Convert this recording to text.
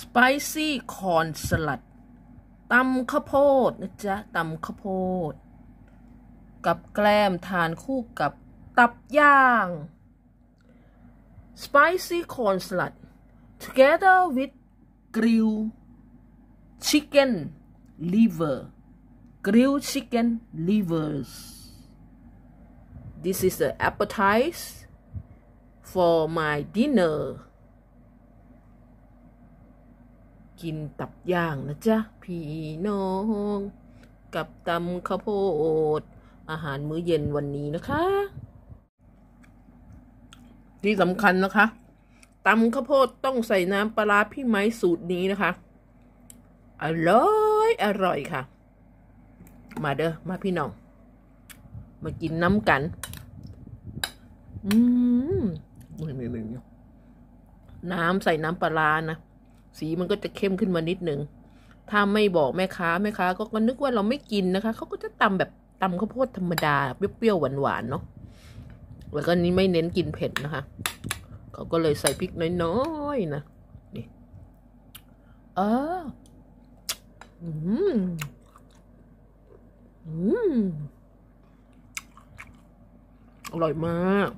spicy corn salad ตำข้าวโพดนะจ๊ะตำข้าวโพด กับแกล้มทานคู่กับตับย่าง spicy corn salad together with grilled chicken liver grilled chicken livers this is the appetizer for my dinner กินตับย่างนะจ๊ะ พี่น้อง กับตำข้าวโพด อาหารมื้อเย็นวันนี้นะคะ ที่สำคัญนะคะตำข้าวโพดต้องใส่น้ำปลาพี่ไม้สูตรนี้นะคะ อร่อยอร่อยค่ะ มาเด้อมาพี่น้อง มากินน้ำกัน อืมน้ำใส่น้ำปลานะ สีมันก็จะเข้มขึ้นมานิดหนึ่งถ้าไม่บอกแม่ค้าแม่ค้าก็ก็นึกว่าเราไม่กินนะคะเขาก็จะตำแบบตำข้าวโพดธรรมดาเปรี้ยวๆหวานๆเนาะแล้วก็นี้ไม่เน้นกินเผ็ดนะคะเขาก็เลยใส่พริกน้อยๆนะนี่เอออืมอืมอร่อยมาก